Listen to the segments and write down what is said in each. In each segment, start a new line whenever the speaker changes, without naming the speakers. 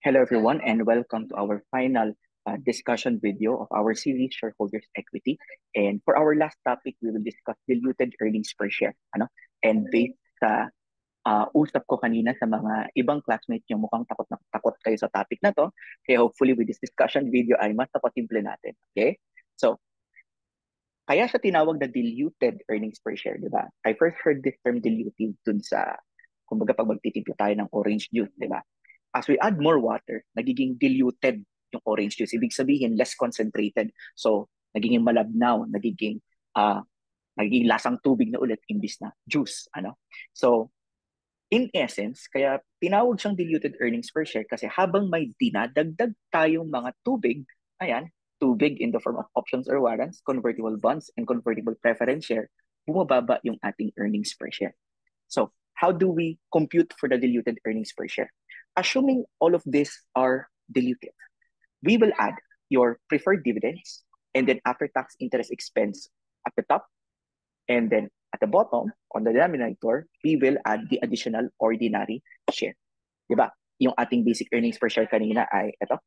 Hello everyone and welcome to our final uh, discussion video of our series Shareholders Equity. And for our last topic, we will discuss diluted earnings per share. Ano? And based sa uh, usap ko kanina sa mga ibang classmates yung mukhang takot na takot kayo sa topic na to, kaya hopefully with this discussion video ay mas tapatimple natin. Okay? So, kaya siya tinawag na diluted earnings per share, di ba? I first heard this term dilutive dun sa, kumbaga pag magtitimpla tayo ng orange juice, di ba? As we add more water, nagiging diluted yung orange juice. Ibig sabihin, less concentrated. So, nagiging malabnaw, nagiging, uh, nagiging lasang tubig na ulit imbis na juice. Ano? So, in essence, kaya tinawag siyang diluted earnings per share kasi habang may dinadagdag tayong mga tubig, ayan, tubig in the form of options or warrants, convertible bonds, and convertible preference share, bumababa yung ating earnings per share. So, how do we compute for the diluted earnings per share? assuming all of these are diluted, we will add your preferred dividends and then after-tax interest expense at the top. And then at the bottom, on the denominator, we will add the additional ordinary share. Diba? Yung ating basic earnings per share kanina ay ito,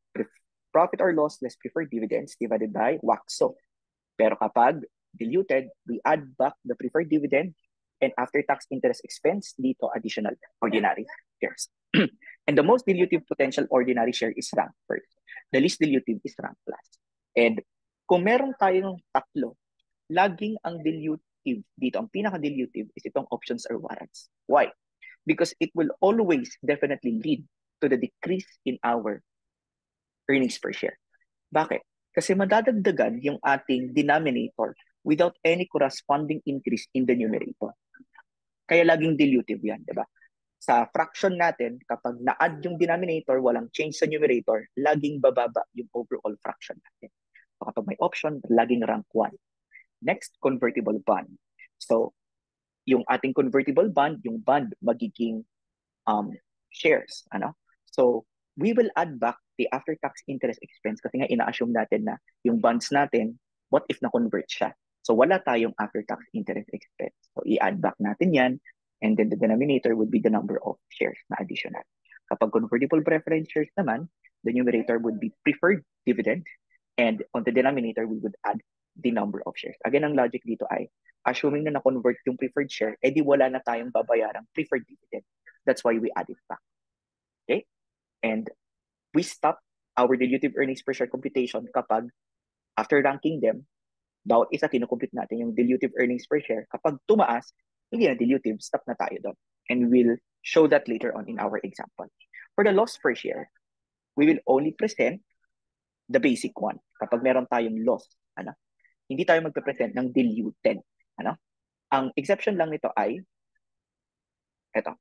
profit or loss less preferred dividends divided by WACSO. Pero kapag diluted, we add back the preferred dividend and after-tax interest expense dito additional ordinary shares. and the most dilutive potential ordinary share is rank first. The least dilutive is rank last. And kung meron tayong tatlo, laging ang dilutive dito, ang pinaka-dilutive is itong options or warrants. Why? Because it will always definitely lead to the decrease in our earnings per share. Bakit? Kasi madadagdagan yung ating denominator without any corresponding increase in the numerator. Kaya laging dilutive yan, di ba? sa fraction natin, kapag na-add yung denominator, walang change sa numerator, laging bababa yung overall fraction natin. So kapag may option, laging rank 1. Next, convertible bond. So, yung ating convertible bond, yung bond magiging um, shares. Ano? So, we will add back the after-tax interest expense kasi nga ina-assume natin na yung bonds natin, what if na-convert siya? So, wala tayong after-tax interest expense. So, i-add back natin yan and then the denominator would be the number of shares na additional. Kapag convertible preference shares naman, the numerator would be preferred dividend and on the denominator, we would add the number of shares. Again, ang logic dito ay, assuming na na-convert yung preferred share, edi wala na tayong babayarang preferred dividend. That's why we add it back. Okay? And we stop our dilutive earnings per share computation kapag after ranking them, bawat isa kinukumpute natin yung dilutive earnings per share. Kapag tumaas, hindi na dilutive, stop na tayo doon. And we'll show that later on in our example. For the loss per share, we will only present the basic one. Kapag meron tayong loss, ano? Hindi tayo magpe-present ng diluted. Ano? Ang exception lang nito ay ito.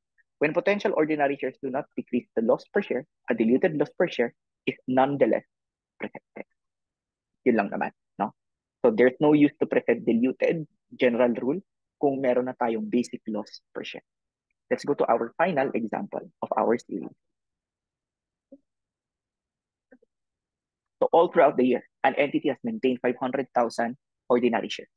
When potential ordinary shares do not decrease the loss per share, a diluted loss per share is nonetheless presented. Yun lang naman? So there's no use to present diluted general rule kung meron na tayong basic loss per share. Let's go to our final example of our series. So all throughout the year, an entity has maintained 500,000 ordinary shares.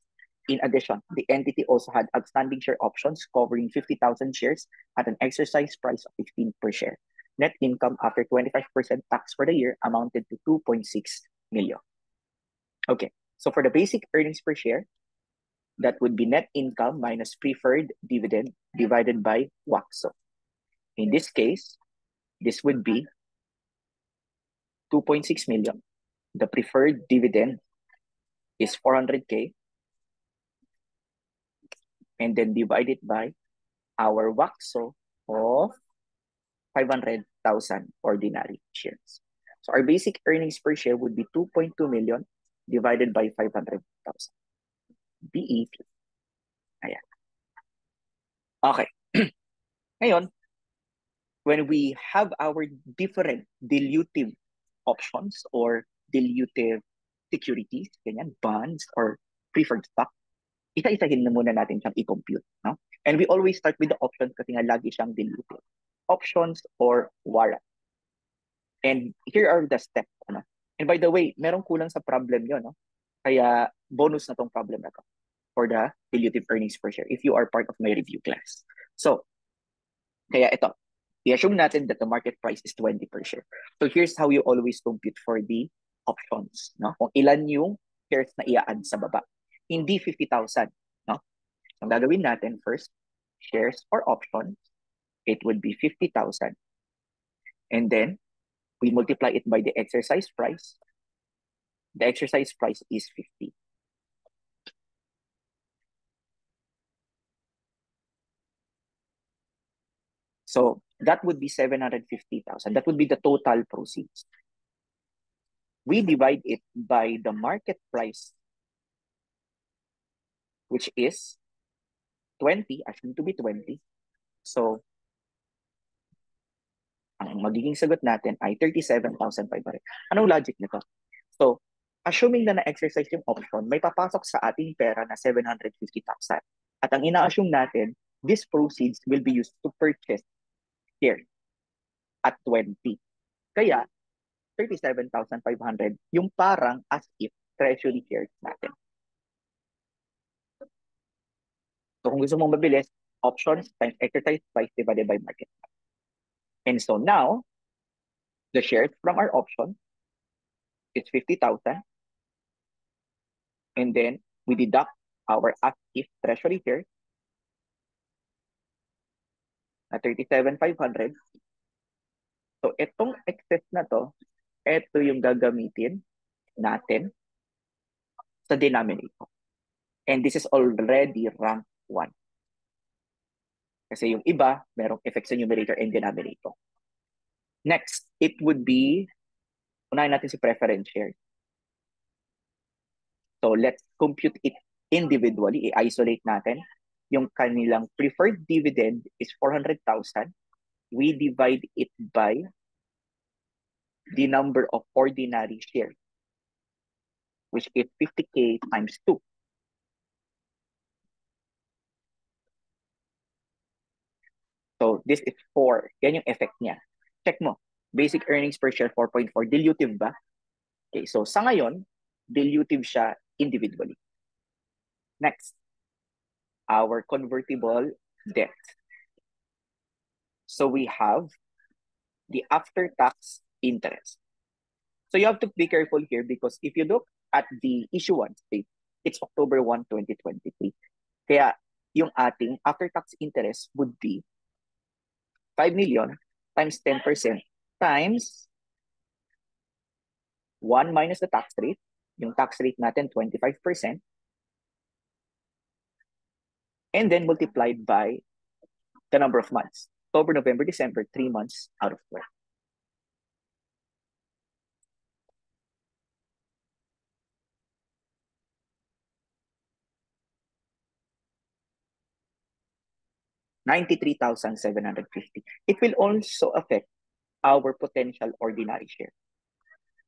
In addition, the entity also had outstanding share options covering 50,000 shares at an exercise price of 15 per share. Net income after 25% tax for the year amounted to 2.6 million. Okay, so for the basic earnings per share, that would be net income minus preferred dividend divided by WACSO. In this case, this would be 2.6 million. The preferred dividend is 400K. And then divide it by our WACSO of 500,000 ordinary shares. So our basic earnings per share would be 2.2 million divided by 500,000. BEP. Ayan. Okay. Ngayon, when we have our different dilutive options or dilutive securities, ganyan, bonds or preferred stock, isa-isahin na muna natin siyang i-compute. No? And we always start with the options kasi nga lagi siyang dilutive. Options or warrant. And here are the steps. Ano? And by the way, merong kulang sa problem yun. No? Kaya bonus na tong problem na to for the dilutive earnings per share if you are part of my review class. So, kaya ito, i-assume natin that the market price is 20 per share. So here's how you always compute for the options, no? Kung ilan yung shares na i-add sa baba. Hindi 50,000, no? So ang gagawin natin first, shares or options, it would be 50,000. And then we multiply it by the exercise price. The exercise price is 50. So that would be 750,000. That would be the total proceeds. We divide it by the market price, which is 20, I assumed to be 20. So, ang magiging sagot natin ay 37,500. Anong logic nito? So, assuming na na-exercise yung option, may papasok sa ating pera na 750,000. At ang ina-assume natin, these proceeds will be used to purchase shares at 20. Kaya, 37,500 yung parang as if treasury shares natin. So kung gusto mong mabilis, options times exercise price divided by market cap. And so now, the shares from our option is 50,000. And then we deduct our if treasury shares na 37,500. So itong excess na to, ito yung gagamitin natin sa denominator. And this is already rank 1. Kasi yung iba, merong effect sa numerator and denominator. Next, it would be, unahin natin si preference share. So let's compute it individually, i-isolate natin. Yung kanilang preferred dividend is 400,000. We divide it by the number of ordinary shares, which is 50K times 2. So this is 4. Yan yung effect niya. Check mo. Basic earnings per share 4.4. Dilutive ba? Okay, so sa ngayon, dilutive siya individually. Next, our convertible debt. So we have the after-tax interest. So you have to be careful here because if you look at the issuance date, it's October 1, 2023. Kaya yung ating after-tax interest would be 5 million times 10% times 1 minus the tax rate. Yung tax rate natin, 25%. And then multiplied by the number of months. October, November, December, 3 months out of 12. Ninety-three thousand seven hundred fifty. It will also affect our potential ordinary share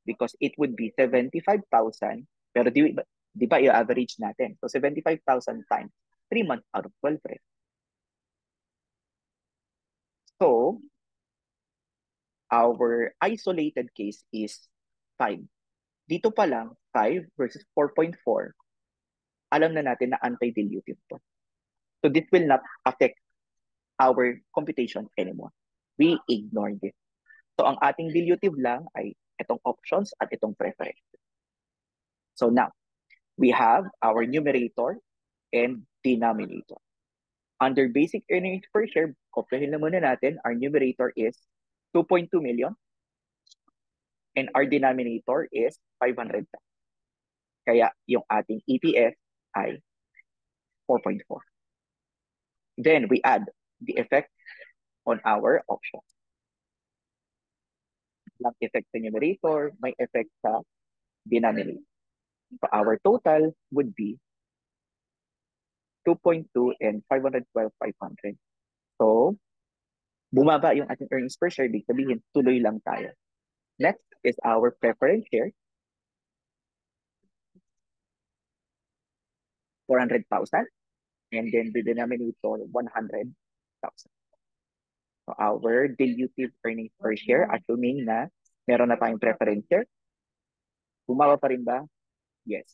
because it would be seventy-five thousand. Pero di, di ba i-average natin? So seventy-five thousand times three months out of twelve, right? So our isolated case is 5. Dito pa lang, 5 versus 4.4, alam na natin na anti-dilutive to. So this will not affect our computation anymore. We ignore this. So ang ating dilutive lang ay itong options at itong preference. So now, we have our numerator and denominator. Under basic earnings per share, kopyahin na muna natin, our numerator is 2.2 million and our denominator is 500. Kaya yung ating EPS ay 4.4. Then we add the effect on our option. Lang effect sa numerator, may effect sa denominator. So our total would be 2.2 and 512,500. So, bumaba yung ating earnings per share, big sabihin, tuloy lang tayo. Next is our preference share. 400,000. And then the denominator, 100,000. So our dilutive earnings per share, assuming na meron na tayong preference share, bumaba pa rin ba? Yes.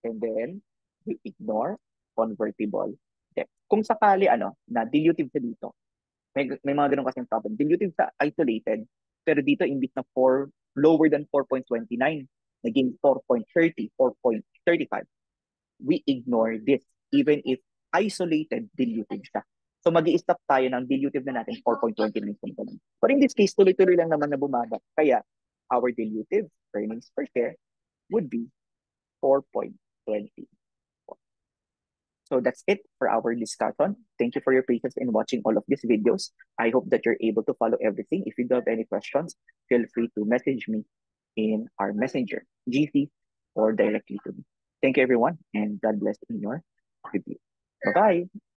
And then, we ignore convertible debt. Kung sakali, ano, na dilutive sa dito, may, may mga ganun kasing problem. Dilutive sa isolated, pero dito imbit na 4, lower than 4.29, naging 4.30, 4.35. We ignore this even if isolated dilutive siya. So mag stop tayo ng dilutive na natin 4.29 component. But in this case, tuloy-tuloy lang naman na bumaba. Kaya our dilutive earnings per share would be 4.20. So that's it for our discussion. Thank you for your patience in watching all of these videos. I hope that you're able to follow everything. If you do have any questions, feel free to message me in our messenger, GC, or directly to me. Thank you everyone, and God bless in your review. Bye-bye.